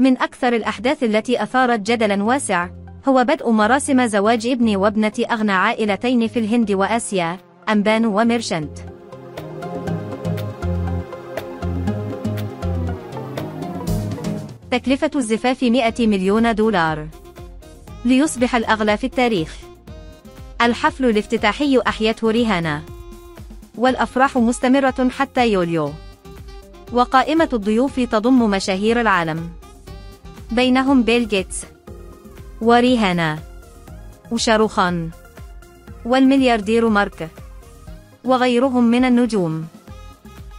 من أكثر الأحداث التي أثارت جدلا واسع هو بدء مراسم زواج ابن وابنة أغنى عائلتين في الهند وآسيا أمبانو وميرشنت. تكلفة الزفاف 100 مليون دولار. ليصبح الأغلى في التاريخ. الحفل الافتتاحي أحيته ريهانا. والأفراح مستمرة حتى يوليو. وقائمة الضيوف تضم مشاهير العالم. بينهم بيل جيتس وريهانا وشاروخان والملياردير مارك وغيرهم من النجوم.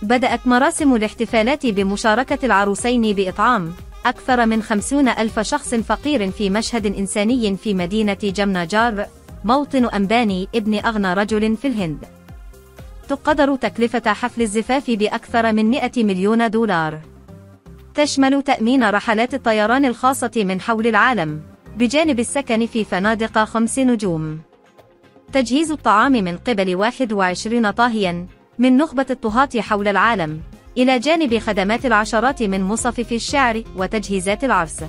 بدأت مراسم الاحتفالات بمشاركة العروسين بإطعام أكثر من خمسون ألف شخص فقير في مشهد إنساني في مدينة جمناجار موطن أنباني ابن أغنى رجل في الهند. تقدر تكلفة حفل الزفاف بأكثر من 100 مليون دولار. تشمل تأمين رحلات الطيران الخاصة من حول العالم بجانب السكن في فنادق خمس نجوم. تجهيز الطعام من قبل 21 طاهيا من نخبة الطهاة حول العالم إلى جانب خدمات العشرات من مصفف الشعر وتجهيزات العرس.